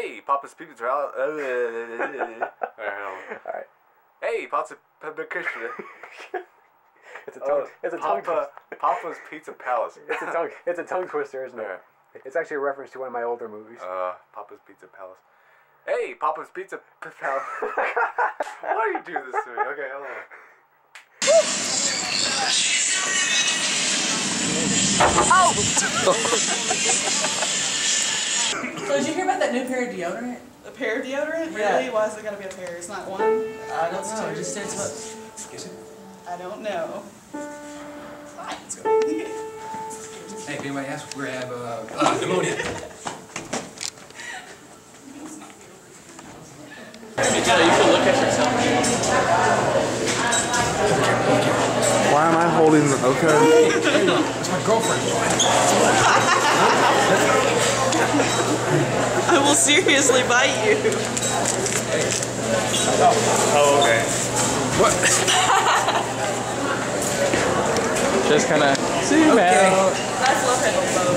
Hey, Papa's Pizza. Alright, Alright. Hey, Papa's Pizza. It's a tongue. it's a tongue Papa, twister. Papa's Pizza Palace. It's a tongue. It's a tongue twister, isn't it? Alright. It's actually a reference to one of my older movies. Uh, Papa's Pizza Palace. Hey, Papa's Pizza P- Palace. Why do you do this to me? Okay, hold on. So did you hear about that new pair of deodorant? A pair of deodorant? Yeah. Really? Why is it gotta be a pair? It's not one? I don't know. It just said so. I don't know. Fine, let's go. Hey, if anybody asks, we have uh, uh, pneumonia. Why am I holding the. Okay. That's my girlfriend. Seriously bite you. Oh, okay. What? Just kind of zoom out. That's love handle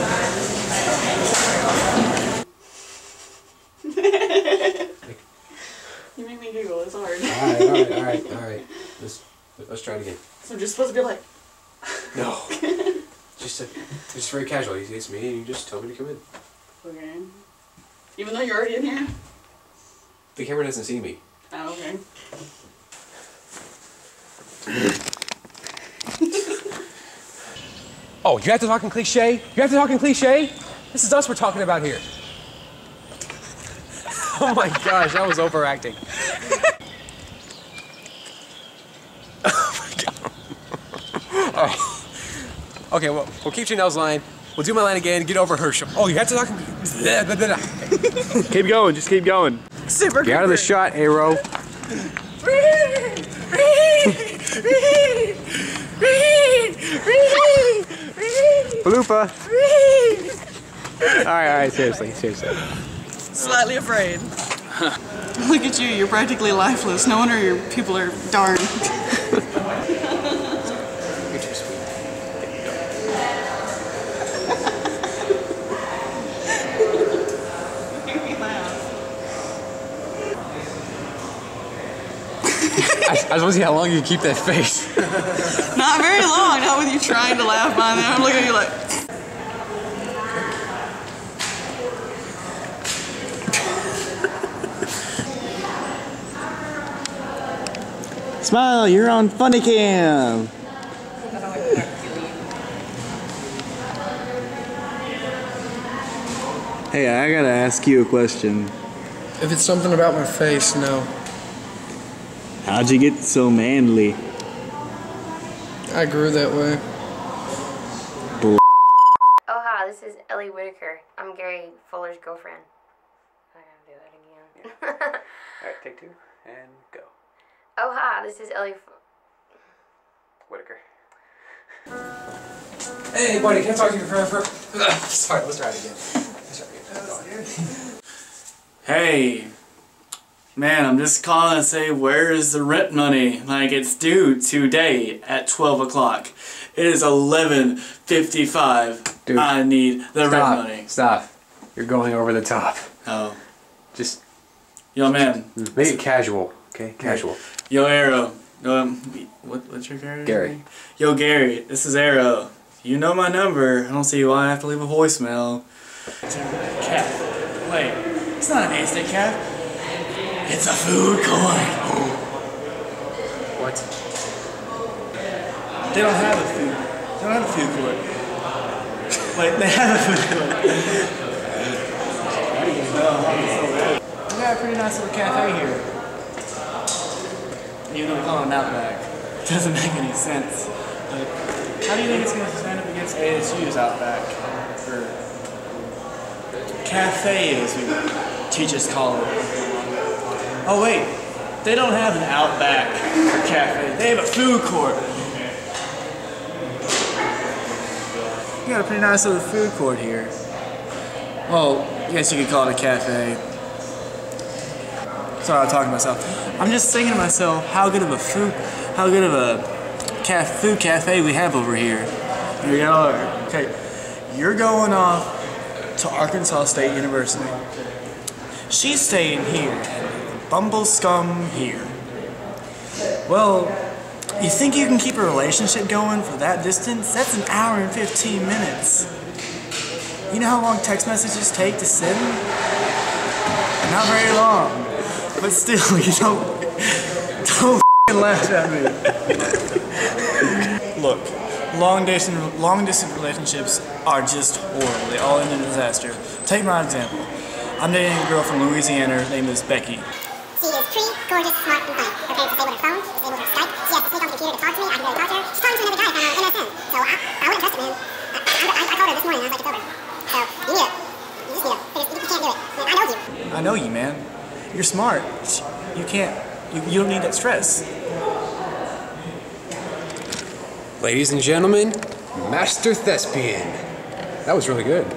You make me giggle, it's hard. Alright, alright, alright, alright. Let's, let's try it again. So I'm just supposed to be like, No. just, uh, just very casual. It's me, and you just tell me to come in. okay. Even though you're already in here? The camera doesn't see me. Oh, okay. Oh, you have to talk in cliche? You have to talk in cliche? This is us we're talking about here. Oh my gosh, that was overacting. oh. My god. All right. Okay, well, we'll keep Janelle's line. We'll do my line again. Get over Herschel. Oh, you have to talk. Keep going. Just keep going. Super Get out of the shot, Arrow. Paloopa. All right, all right. Seriously, seriously. Slightly afraid. Look at you, you're practically lifeless. No wonder your people are darned. I, I just want to see how long you can keep that face. Not very long, not with you trying to laugh by then. I'm looking at you like, Smile, you're on Funny Cam. Hey, I gotta ask you a question. If it's something about my face, no. How'd you get so manly? I grew that way. Oh, hi, this is Ellie Whitaker. I'm Gary Fuller's girlfriend. I gotta do that again. All right, take two and go. oh, hi, this is Ellie. F- Whitaker. Hey, buddy, can I talk to you for... for Sorry, let's try it again. Let's try it again. Hey, man, I'm just calling to say where is the rent money? Like it's due today at 12 o'clock. It is 11:55. Dude, I need the rent money. Stop. You're going over the top. Oh, Just yo, man, make it casual, okay? Casual. yo, Arrow. Um, what, what's your character? Gary. name? Yo, Gary. This is Arrow. You know my number. I don't see why I have to leave a voicemail. Cat. Wait, it's not an instant cat. It's a food court. What? They don't have a food. They don't have a food court. Wait, they have a food court. we got a pretty nice little cafe here. Even though we call it an Outback, it doesn't make any sense. But how do you think it's going to stand up against ASU's Outback? Or cafe, as we teachers call it. Oh wait, they don't have an Outback cafe. They have a food court. You got a pretty nice little food court here. Well, I guess you could call it a cafe. Sorry, I'm talking to myself. I'm just thinking to myself, how good of a food, how good of a ca- food cafe we have over here. Our- okay, you're going off to Arkansas State University. She's staying here, Bumble Scum here. Well, you think you can keep a relationship going for that distance? That's an hour and 15 minutes. You know how long text messages take to send? Not very long. But still, you don't, don't laugh at me. Look, long distance, long distance relationships are just horrible. They all end in disaster. Take my example. I'm dating a girl from Louisiana. Her name is Becky. She is pretty, gorgeous, smart, and funny. Her parents are her phone, she's able her Skype. She has to sneak on the computer to talk to me. I can barely talk to her. She's talking to another guy from MSN. So I, I wouldn't trust it, man. I, I, I, I called her this morning I was like, it's over. So you need it. You just need it. You, you can't do it. Man, I know you. I know you, man. You're smart. You can't. You, you don't need that stress. Ladies and gentlemen, Master Thespian. That was really good.